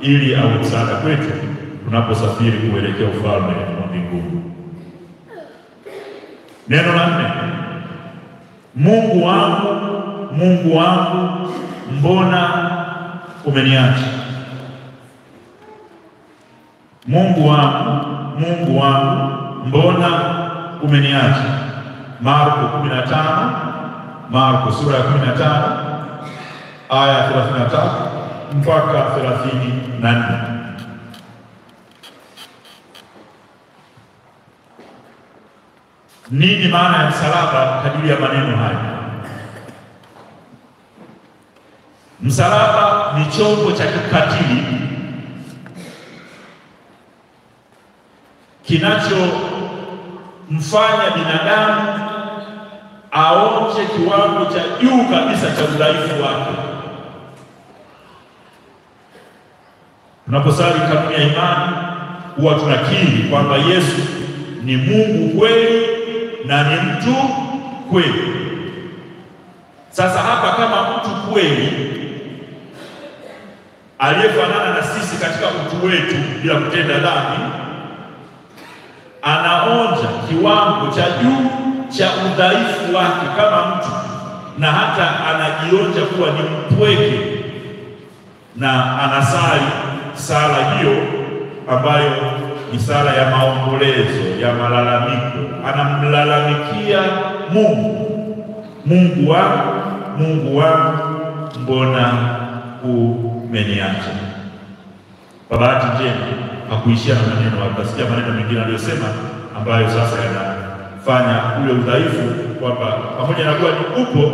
ili awe msaada kwetu tunaposafiri kuelekea ufalme wa mbinguni. Neno la nne, Mungu wangu, Mungu wangu, mbona umeniacha? Mungu wangu, Mungu wangu, mbona umeniacha? Marko 15, Marko sura ya 15 aya ya 33 mpaka 34. Nini maana ya msalaba kadiri ya maneno haya? Msalaba ni chombo cha kikatili kinachomfanya binadamu aonje kiwango cha juu kabisa cha udhaifu wake. Tunaposali kanuni ya imani, huwa tunakiri kwamba Yesu ni Mungu kweli na ni mtu kweli. Sasa hapa kama mtu kweli aliyefanana na sisi katika utu wetu bila kutenda dhambi, anaonja kiwango cha juu cha udhaifu wake kama mtu, na hata anajionja kuwa ni mpweke, na anasali sala hiyo ambayo ni sala ya maombolezo ya malalamiko. Anamlalamikia Mungu, Mungu wangu, Mungu wangu, mbona umeniacha? Kwa bahati njema hakuishia na maneno, akasikia maneno mengine aliyosema ambayo sasa yanafanya ule udhaifu kwamba pamoja na kuwa ni upo,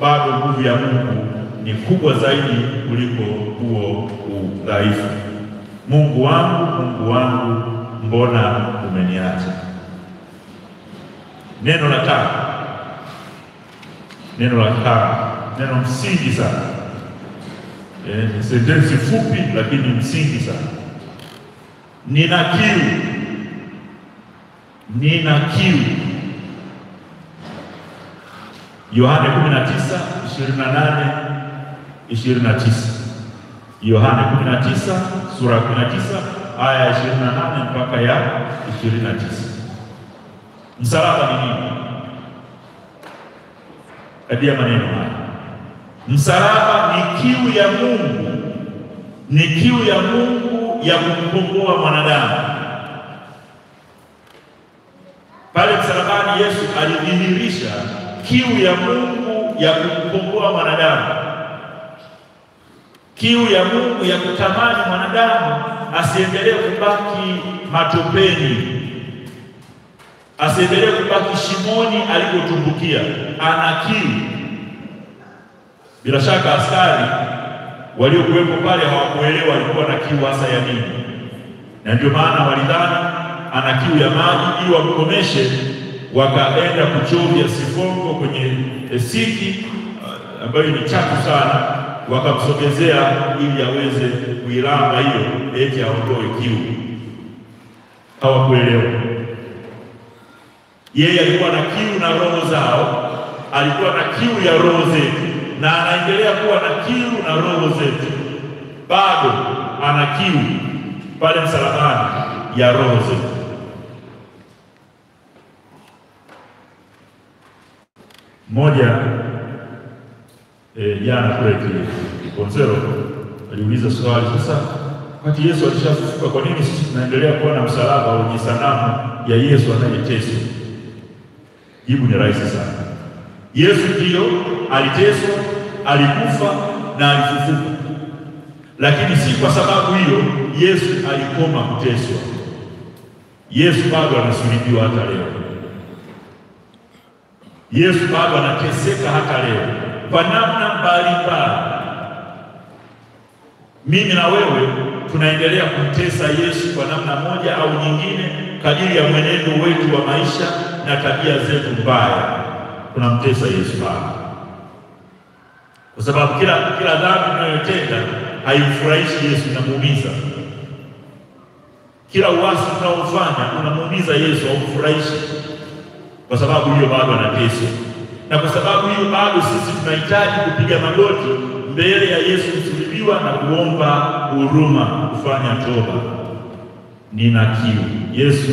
bado nguvu ya Mungu ni kubwa zaidi kuliko huo udhaifu. Mungu wangu, Mungu wangu, mbona umeniacha? Neno la tano, neno la tano, neno msingi sana. Eh, ni sentensi fupi lakini msingi sana. Nina kiu, nina kiu. Yohane 19 28 29. Yohane 19 sura ya 19 aya ya 28 mpaka ya 29. Msalaba ni nini? Kadia maneno haya, msalaba ni kiu ya Mungu, ni kiu ya Mungu ya kumkomboa mwanadamu. Pale msalabani Yesu alidhihirisha kiu ya Mungu ya kumkomboa mwanadamu kiu ya Mungu ya kutamani mwanadamu asiendelee kubaki matopeni, asiendelee kubaki shimoni alipotumbukia. Ana kiu. Bila shaka askari waliokuwepo pale hawakuelewa alikuwa na kiu hasa ya nini, na ndio maana walidhani ana kiu ya maji ili wamkomeshe, wakaenda kuchovya sifongo kwenye siki ambayo ni chafu sana wakamsogezea ili aweze kuilamba hiyo, eti aondoe kiu. Hawakuelewa. Yeye alikuwa na kiu na roho zao, alikuwa na kiu ya roho zetu, na anaendelea kuwa na kiu na roho zetu. Bado ana kiu pale msalabani ya roho zetu. Mmoja jana e, kule Konzero aliuliza swali sasa, wakati Yesu alishafufuka, kwa nini sisi tunaendelea kuwa na msalaba wenye sanamu ya Yesu anayeteswa? Jibu ni rahisi sana. Yesu ndiyo aliteswa, alikufa na alifufuka, lakini si kwa sababu hiyo Yesu alikoma kuteswa. Yesu bado anasulubiwa hata leo. Yesu bado anateseka hata leo kwa namna mbalimbali. Mimi na wewe tunaendelea kumtesa Yesu kwa namna moja au nyingine, kadiri ya mwenendo wetu wa maisha na tabia zetu mbaya, tunamtesa Yesu Baba, kwa sababu kila kila dhambi tunayotenda haimfurahishi Yesu, inamuumiza. Kila uasi tunaofanya unamuumiza Yesu, haumfurahishi, kwa sababu hiyo bado anateswa na kwa sababu hiyo bado sisi tunahitaji kupiga magoti mbele ya Yesu msulubiwa na kuomba huruma, kufanya toba. Nina kiu. Yesu